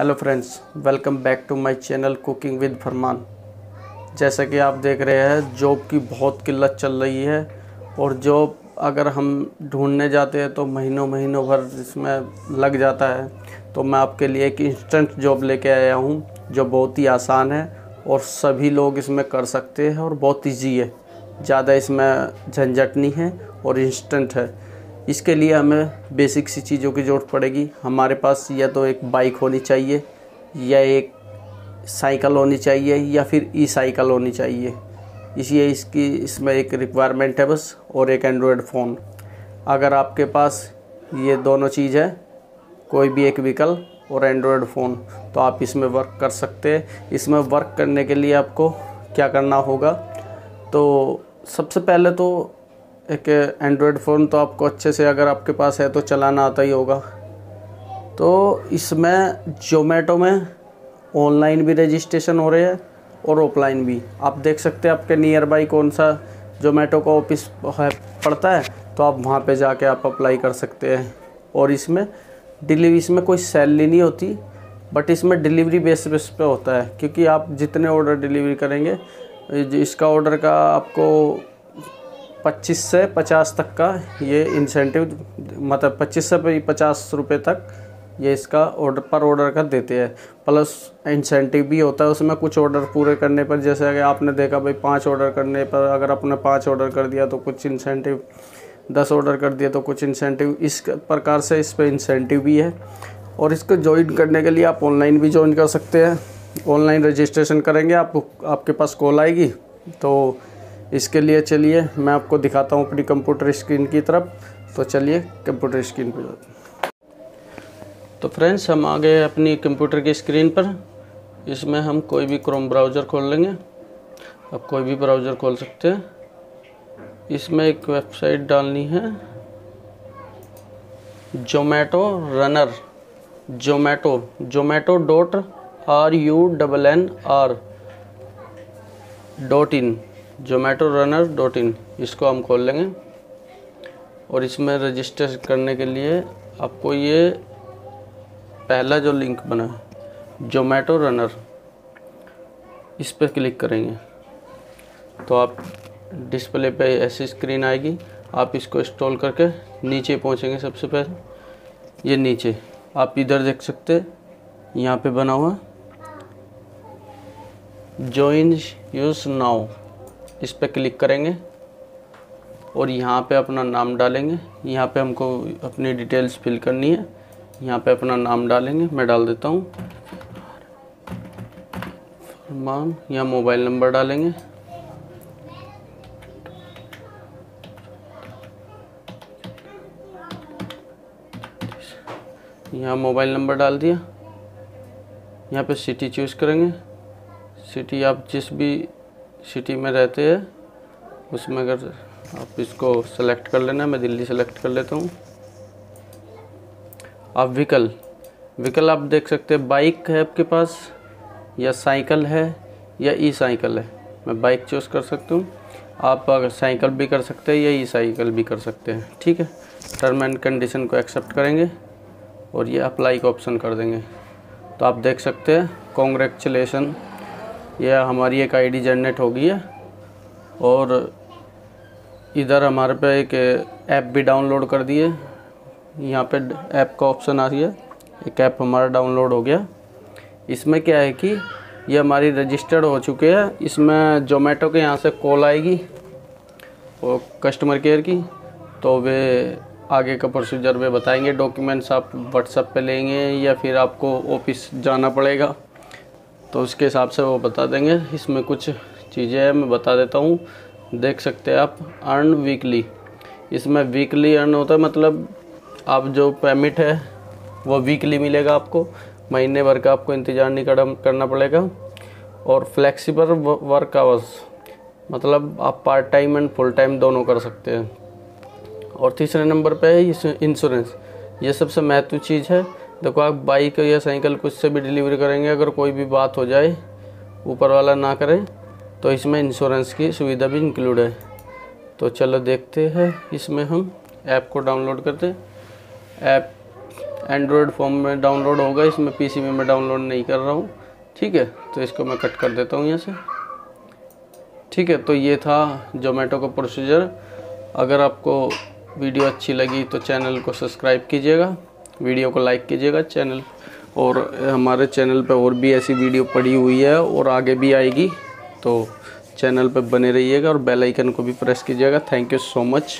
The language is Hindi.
Hello friends welcome back to my channel cooking with Farman जैसा कि आप देख रहे हैं जॉब की बहुत किल्लत चल रही है और जॉब अगर हम ढूँढने जाते हैं तो महीनों महीनों भर इसमें लग जाता है। तो मैं आपके लिए एक इंस्टेंट जॉब लेके आया हूँ, जो बहुत ही आसान है और सभी लोग इसमें कर सकते हैं और बहुत ईजी है। ज़्यादा इसमें झंझट नहीं है और इंस्टेंट है। इसके लिए हमें बेसिक सी चीज़ों की ज़रूरत पड़ेगी। हमारे पास या तो एक बाइक होनी चाहिए, या एक साइकिल होनी चाहिए, या फिर ई साइकिल होनी चाहिए। इसलिए इसकी, इसमें एक रिक्वायरमेंट है बस, और एक एंड्रॉयड फ़ोन अगर आपके पास ये दोनों चीज़ है, कोई भी एक व्हीकल और एंड्रॉयड फ़ोन तो आप इसमें वर्क कर सकते हैं। इसमें वर्क करने के लिए आपको क्या करना होगा? तो सबसे पहले तो एक एंड्रॉयड फ़ोन तो आपको अच्छे से अगर आपके पास है तो चलाना आता ही होगा। तो इसमें जोमेटो में ऑनलाइन भी रजिस्ट्रेशन हो रहे हैं और ऑफलाइन भी। आप देख सकते हैं आपके नियर बाई कौन सा जोमेटो का ऑफ़िस है, पड़ता है तो आप वहाँ पे जाके आप अप्लाई कर सकते हैं। और इसमें डिलीवरी इसमें कोई सैलरी नहीं होती बट इसमें डिलीवरी बेस बेस पे होता है, क्योंकि आप जितने ऑर्डर डिलीवरी करेंगे इसका ऑर्डर का आपको 25 से 50 तक का ये इंसेंटिव मतलब 25 से पचास रुपये तक ये इसका ऑर्डर पर ऑर्डर का देते हैं। प्लस इंसेंटिव भी होता है, उसमें कुछ ऑर्डर पूरे करने पर, जैसे अगर आपने देखा भाई पाँच ऑर्डर करने पर अगर आपने पाँच ऑर्डर कर दिया तो कुछ इंसेंटिव दस ऑर्डर कर दिया तो कुछ इंसेंटिव इस प्रकार से इस पर इंसेंटिव भी है। और इसको ज्वाइन करने के लिए आप ऑनलाइन भी ज्वाइन कर सकते हैं। ऑनलाइन रजिस्ट्रेशन करेंगे, आप, आपके पास कॉल आएगी तो इसके लिए चलिए, मैं आपको दिखाता हूँ अपनी कंप्यूटर स्क्रीन की तरफ़। तो चलिए, कंप्यूटर स्क्रीन पर तो फ्रेंड्स, हम आ गए अपनी कंप्यूटर की स्क्रीन पर। इसमें हम कोई भी क्रोम ब्राउज़र खोल लेंगे। आप कोई भी ब्राउज़र खोल सकते हैं। इसमें एक वेबसाइट डालनी है। Zomato runner. Zomato Zomato dot R U double N R dot in. Zomato runner dot in इसको हम खोल लेंगे। और इसमें रजिस्टर करने के लिए आपको ये पहला जो लिंक बना है जोमेटो रनर इस पर क्लिक करेंगे। तो आप डिस्प्ले पे ऐसी स्क्रीन आएगी, आप इसको इंस्टॉल करके नीचे पहुँचेंगे सबसे पहले। ये नीचे, आप इधर देख सकते यहाँ पे बना हुआ जॉइन यूज़ नाउ इस पर क्लिक करेंगे और यहाँ पे अपना नाम डालेंगे। यहाँ पे हमको अपनी डिटेल्स फिल करनी है। यहाँ पे अपना नाम डालेंगे। मैं डाल देता हूँ। फरमान, यहाँ मोबाइल नंबर डालेंगे। यहाँ मोबाइल नंबर डाल दिया। यहाँ पे सिटी चूज़ करेंगे। सिटी आप जिस भी सिटी में रहते हैं, उसमें अगर आप इसको सेलेक्ट कर लेना, मैं दिल्ली सेलेक्ट कर लेता हूँ। आप व्हीकल व्हीकल आप देख सकते हैं बाइक है आपके पास, या साइकिल है, या ई साइकिल है। मैं बाइक चूज़ कर सकता हूँ। आप साइकिल भी कर सकते हैं, या ई साइकिल भी कर सकते हैं, ठीक है? टर्म एंड कंडीशन को एक्सेप्ट करेंगे, और ये अप्लाई का ऑप्शन कर देंगे। तो आप देख सकते हैं कॉन्ग्रेचुलेसन यह हमारी एक आईडी जनरेट हो गई है। और इधर हमारे पे एक ऐप भी डाउनलोड कर दिए। यहाँ पे ऐप का ऑप्शन आ रही है एक ऐप हमारा डाउनलोड हो गया। इसमें क्या है कि ये हमारी रजिस्टर्ड हो चुके हैं। इसमें जोमेटो के यहाँ से कॉल आएगी और कस्टमर केयर की। तो वे आगे का प्रोसीजर वे बताएँगे। डॉक्यूमेंट्स आप व्हाट्सएप पे लेंगे या फिर आपको ऑफ़िस जाना पड़ेगा। तो उसके हिसाब से वो बता देंगे। इसमें कुछ चीज़ें हैं, मैं बता देता हूँ। देख सकते हैं आप अर्न वीकली इसमें वीकली अर्न होता है मतलब आप जो पेमेंट है, वो वीकली मिलेगा आपको। महीने भर का आपको इंतज़ार नहीं करना पड़ेगा। और फ्लेक्सिबल वर्क आवर्स मतलब आप part time and full time दोनों कर सकते हैं। और तीसरे नंबर पे है इंश्योरेंस ये सबसे महत्व चीज़ है देखो आप बाइक या साइकिल कुछ से भी डिलीवरी करेंगे, अगर कोई भी बात हो जाए, ऊपर वाला ना करे तो इसमें इंश्योरेंस की सुविधा भी इंक्लूड है। तो चलो देखते हैं इसमें हम ऐप को डाउनलोड करते ऐप एंड्रॉयड फॉर्म में डाउनलोड होगा, इसमें पीसी में मैं डाउनलोड नहीं कर रहा हूँ। ठीक है तो इसको मैं कट कर देता हूँ यहाँ से। ठीक है तो ये था जोमेटो का प्रोसीजर अगर आपको वीडियो अच्छी लगी तो चैनल को सब्सक्राइब कीजिएगा। वीडियो को लाइक कीजिएगा चैनल और हमारे चैनल पे और भी ऐसी वीडियो पड़ी हुई है और आगे भी आएगी तो चैनल पर बने रहिएगा और बेल आइकन को भी प्रेस कीजिएगा। Thank you so much